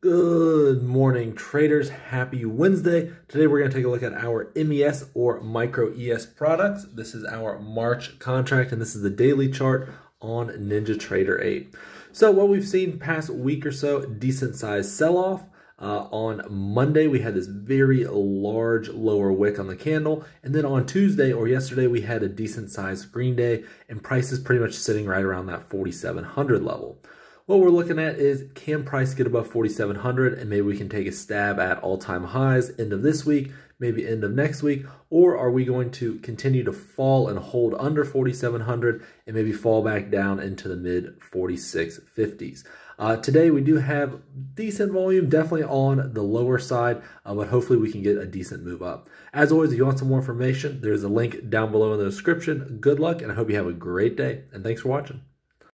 Good morning, traders. Happy Wednesday. Today we're going to take a look at our MES or micro ES products. This is our March contract, and this is the daily chart on NinjaTrader 8. So, what we've seen past week or so, decent size sell off. Uh, on Monday, we had this very large lower wick on the candle. And then on Tuesday or yesterday, we had a decent sized green day, and prices pretty much sitting right around that 4,700 level. What we're looking at is can price get above 4,700 and maybe we can take a stab at all-time highs end of this week, maybe end of next week, or are we going to continue to fall and hold under 4,700 and maybe fall back down into the mid 4650s? Uh, today we do have decent volume, definitely on the lower side, uh, but hopefully we can get a decent move up. As always, if you want some more information, there's a link down below in the description. Good luck, and I hope you have a great day, and thanks for watching.